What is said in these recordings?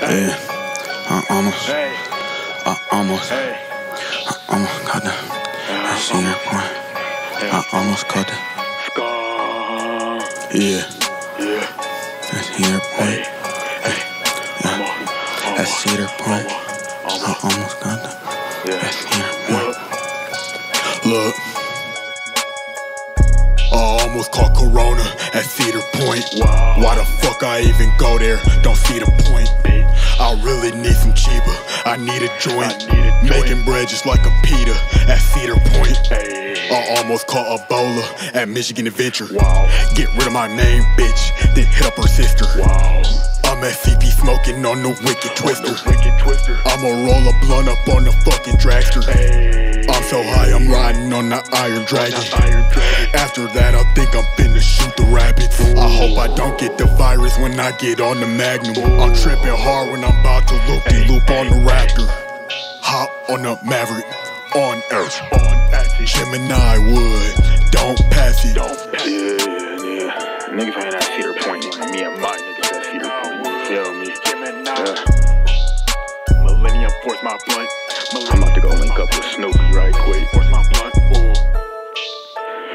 Yeah, I almost, I almost, I almost caught the, I see your point. I almost caught the, yeah, I see your point. Yeah, I see their point. I almost got the, I see your point. Look. I almost caught Corona at Cedar Point. Why the fuck I even go there? Don't see the point. I really need some cheaper. I need a joint. Making bread just like a pita at Cedar Point. I almost caught Ebola at Michigan Adventure. Get rid of my name, bitch. Then hit up her sister. I'm at CP smoking on the wicked twister. I'ma roll a blunt up on the fucking dragster. So high, I'm riding on the Iron Dragon. After that, I think I'm finna shoot the Rapids. I hope I don't get the virus when I get on the Magnum. I'm tripping hard when I'm about to loop de loop on the Raptor. Hop on the Maverick, on Earth. Gemini Wood, don't pass it. Yeah, yeah. Niggas ain't at Cedar Point. Me and my niggas at Cedar Point. You feel me? Yeah. Millennium Force my blunt. I'm about to go link up with Snoopy right quick. Force my blunt. Ooh.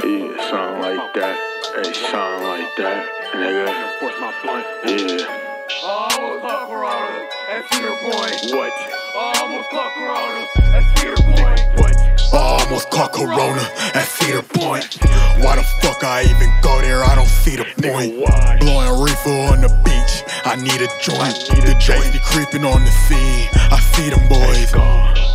Yeah, something like that. Hey, something like that, nigga. Force my blunt. Yeah. Almost caught Corona at Cedar Point. What? Almost caught Corona at Cedar Point. What? Almost caught Corona at Cedar Point. Why the fuck I even go there? I don't see the point. Blowing reefer on the beach. I need a joint. The J's be creeping on the scene. I see them boys.